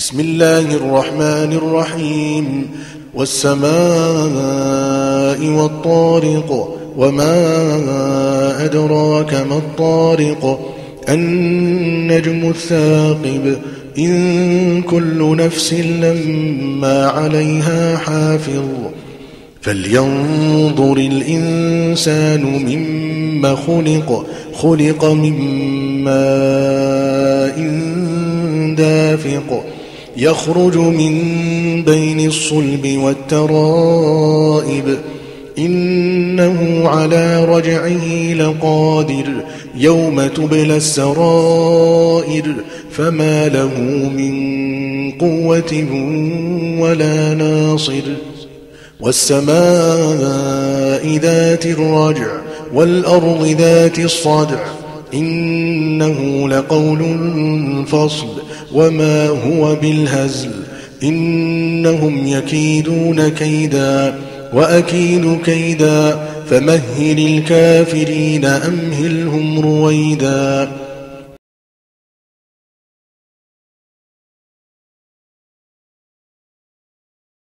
بسم الله الرحمن الرحيم. والسماء والطارق وما أدراك ما الطارق. النجم الثاقب إن كل نفس لما عليها حافظ. فلينظر الإنسان مما خلق. خلق من ماء دافق. يخرج من بين الصلب والترائب. إنه على رجعه لقادر يوم تبلى السرائر. فما له من قوة ولا ناصر. والسماء ذات الرجع والأرض ذات الصدع. إنه لقول فصل. وما هو بالهزل إنهم يكيدون كيدا وأكيد كيدا فمهل الكافرين أمهلهم رويدا